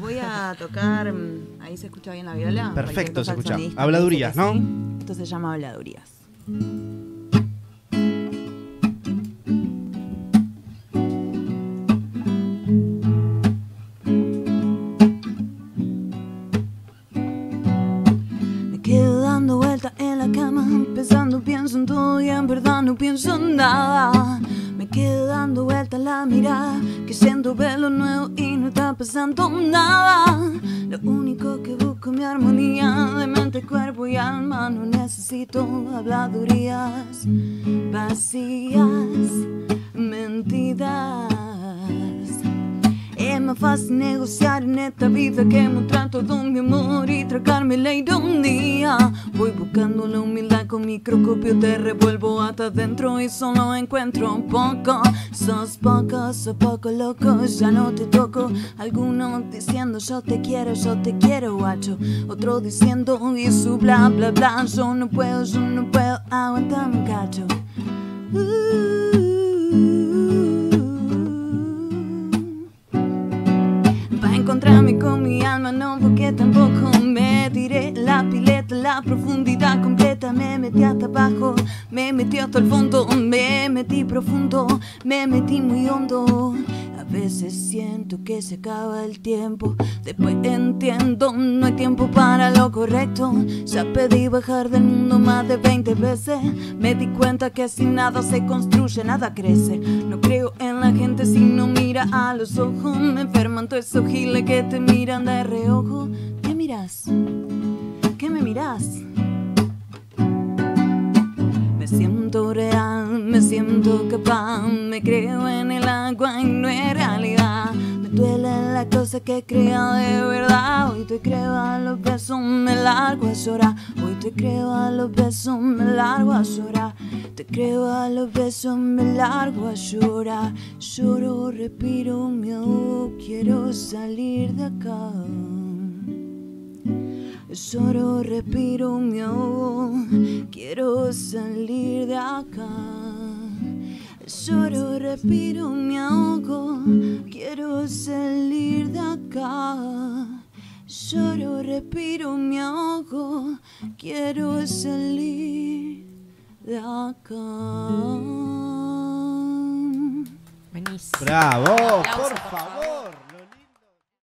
Voy a tocar. mm, Ahí se escucha bien la viola. Perfecto, Cualquier se escucha. Habladurías, ¿no? sí. Esto se llama habladurías. Me quedo dando vueltas en la cama, pensando, pienso en todo y en verdad no pienso en nada. La mirada, que siento verlo nuevo y no está pasando nada. Lo único que busco mi armonía de mente, cuerpo y alma. No necesito habladurías vacías, mentiras. Más fácil negociar en esta vida que mostrar todo mi amor y tragarme la ironía. Voy buscando la humildad con microscopio, te revuelvo hasta adentro y solo encuentro un poco. Sos poco, sos poco loco, ya no te toco. Algunos diciendo yo te quiero, yo te quiero, guacho. Otro diciendo y su bla bla bla. Yo no puedo, yo no puedo aguantarme un cacho. Encontrarme con mi alma, no, porque tampoco me tiré la pileta, la profundidad completa. Me metí hasta abajo, me metí hasta el fondo, me metí profundo, me metí muy hondo. A veces siento que se acaba el tiempo, después entiendo, no hay tiempo para lo correcto. Ya pedí bajar del mundo más de 20 veces, me di cuenta que sin nada se construye, nada crece. No creo en la gente si no mira a los ojos, me enferman todos esos giles que te miran de reojo. ¿Qué miras? ¿Qué me miras? Me siento real, me siento capaz, me creo en el agua y no es realidad. Me duele la cosa que creo de verdad. Hoy te creo a los besos, me largo a llorar. Hoy te creo a los besos, me largo a llorar. Te creo a los besos, me largo a llorar. Lloro, respiro, me quiero salir de acá. Lloro, respiro, me ahogo, quiero salir de acá. Lloro, respiro, me ahogo, quiero salir de acá. Lloro, respiro, me ahogo, quiero salir de acá. Buenísimo. Bravo, por favor.